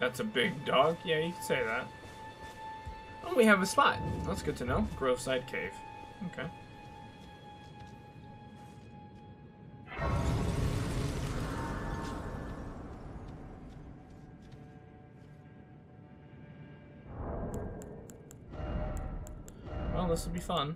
That's a big dog? Yeah, you can say that. Oh, we have a spot. That's good to know. Groveside Cave. Okay. Well, this will be fun.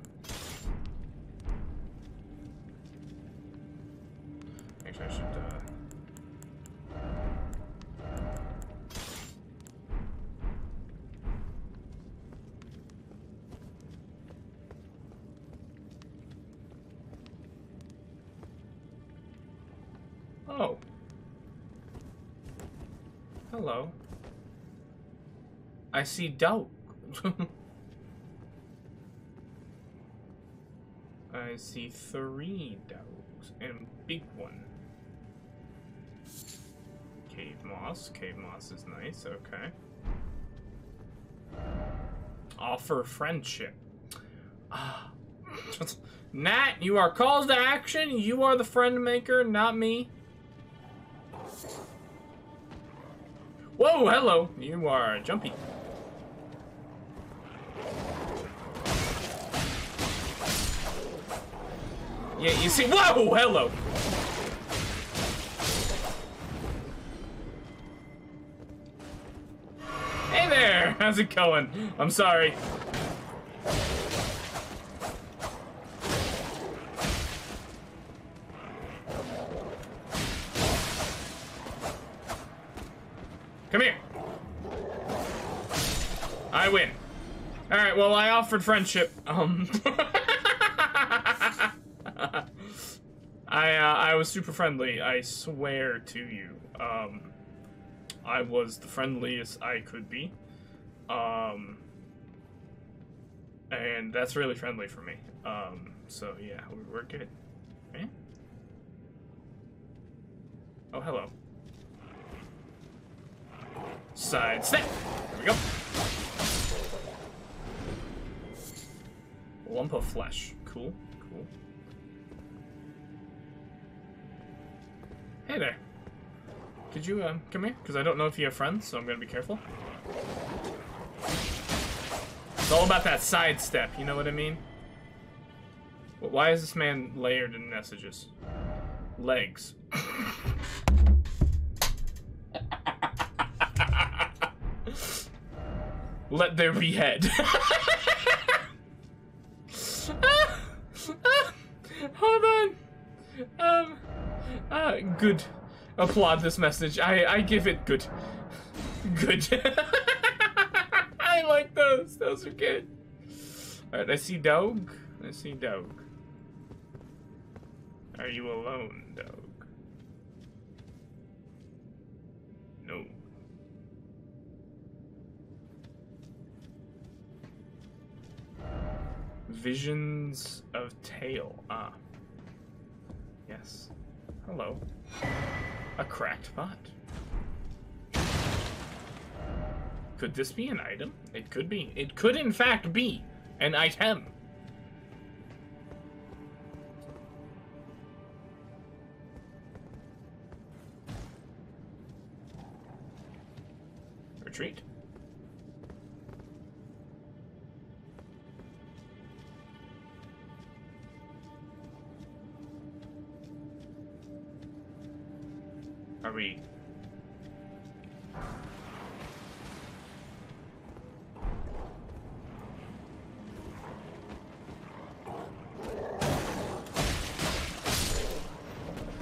Oh. Hello. I see dog. I see three dogs and big one. Cave moss. Cave moss is nice. Okay. Offer friendship. Ah. Nat, you are calls to action. You are the friend maker, not me. Whoa, hello. You are jumpy. Yeah, you see. Whoa, hello. Hey there. How's it going? I'm sorry. I win. All right. Well, I offered friendship. Um. I uh, I was super friendly. I swear to you. Um. I was the friendliest I could be. Um. And that's really friendly for me. Um. So yeah, we- we're good. Okay. Oh, hello. Side step. There we go. Lump of flesh. Cool. Cool. Hey there. Could you um, come here? Because I don't know if you have friends, so I'm gonna be careful. It's all about that side step. You know what I mean? Wh- Why is this man layered in messages? Legs. Let there be head. Um. Uh, good. Applaud this message. I I give it good. Good. I like those. Those are good. All right. I see dog. I see dog. Are you alone, dog? No. Visions of Tail. Ah. Hello. A cracked pot. Could this be an item? It could be. It could, in fact, be an item. Retreat.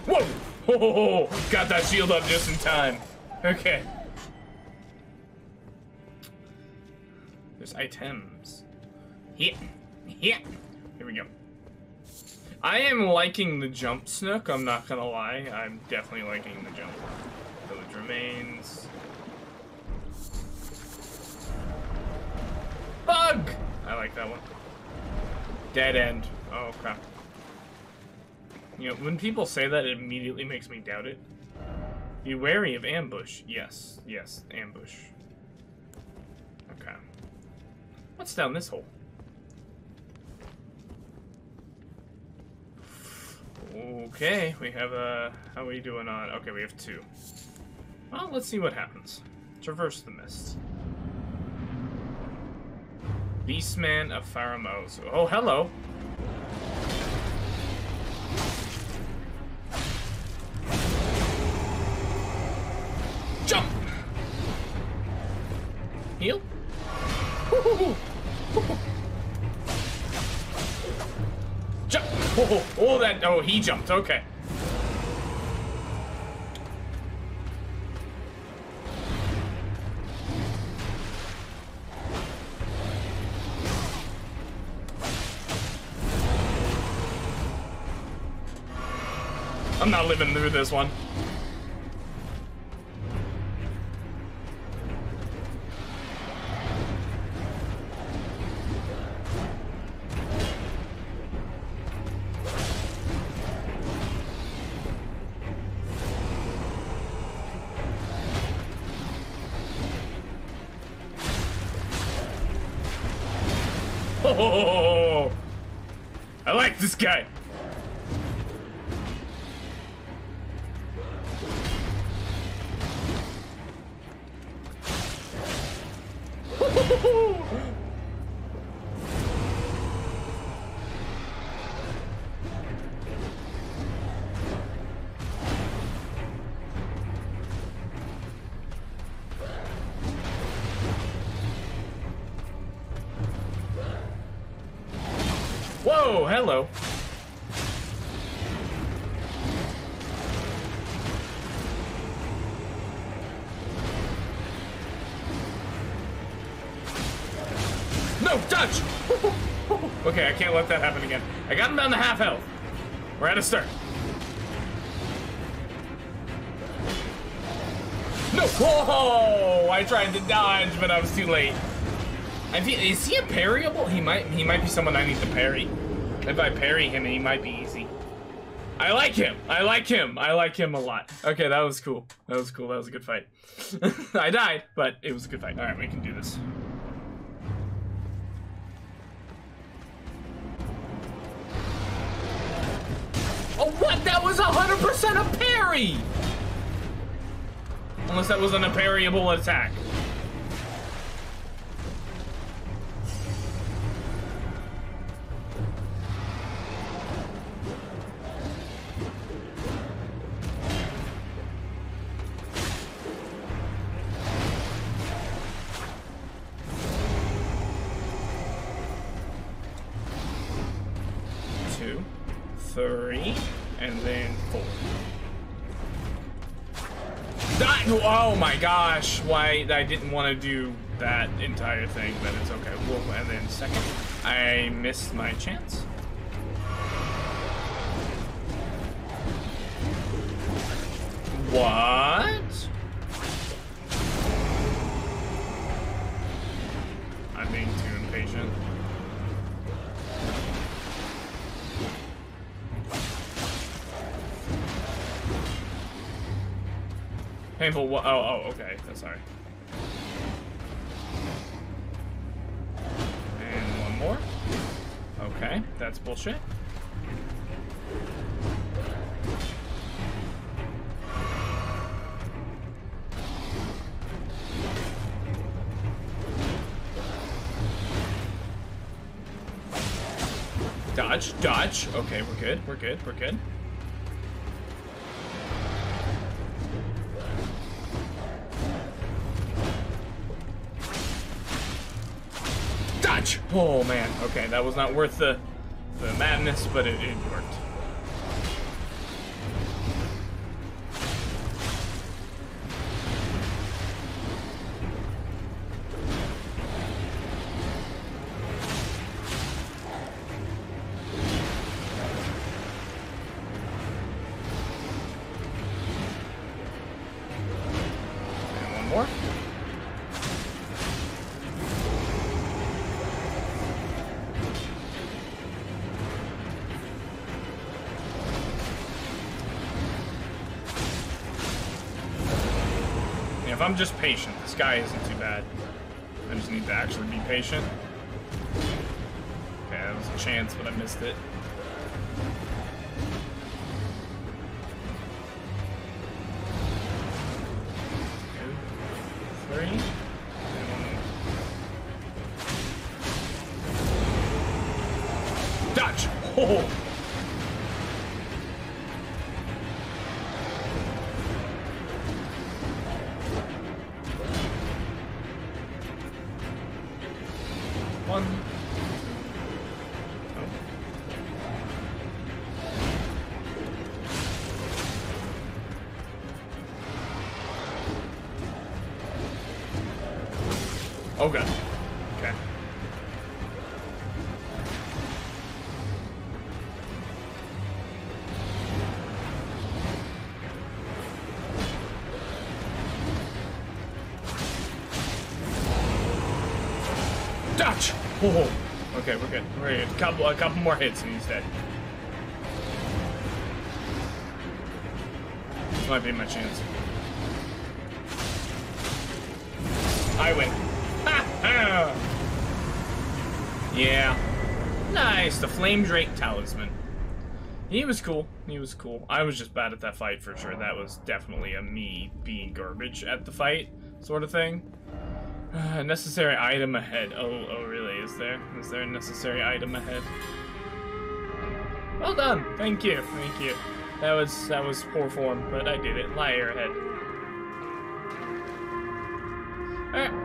Whoa! Ho, ho, ho. Got that shield up just in time. Okay. There's items. Here. Here. Here go. I am liking the jump snook, I'm not gonna lie. I'm definitely liking the jump. Village remains. Bug! I like that one. Dead end. Oh crap. You know, when people say that, it immediately makes me doubt it. Be wary of ambush. Yes, yes, ambush. Okay. What's down this hole? Okay, we have a. How are we doing on? Okay, we have two. Well, let's see what happens. Traverse the mist. Beastman of Farum Azula. Oh, hello. Jump! Heal? That. Oh, he jumped. Okay. I'm not living through this one. Oh, I like this guy. Whoa, hello. No, dodge! okay, I can't let that happen again. I got him down to half health. We're at a start. No! Whoa! I tried to dodge, but I was too late. I feel, is he a parryable? He might he might be someone I need to parry. If I parry him, he might be easy. I like him. I like him. I like him a lot. Okay, that was cool. That was cool. That was a good fight. I died, but it was a good fight. All right, we can do this. Oh, what? That was 100% a parry! Unless that was an unparryable attack. Three, and then four. That, oh my gosh, why I didn't want to do that entire thing, but it's okay. Well, and then second, I missed my chance. What? Painful. Wa- oh, oh, okay. Sorry. And one more. Okay, that's bullshit. Dodge, dodge. Okay, we're good. We're good. We're good. Oh man, okay, that was not worth the the madness, but it, it worked. if I'm just patient, this guy isn't too bad. I just need to actually be patient. Okay, that was a chance, but I missed it. Three. Dodge! Oh! Oh. Okay. Okay. Dutch! Oh, okay, we're good. We're good. Couple, a couple more hits and he's dead. This might be my chance. I win. Yeah. Nice, the Flamedrake Talisman. He was cool. He was cool. I was just bad at that fight for sure. That was definitely a me being garbage at the fight sort of thing. Uh, necessary item ahead. Oh, oh, really? Is there? Is there a necessary item ahead? Well done. Thank you. Thank you. That was that was poor form, but I did it. Liar ahead. Alright.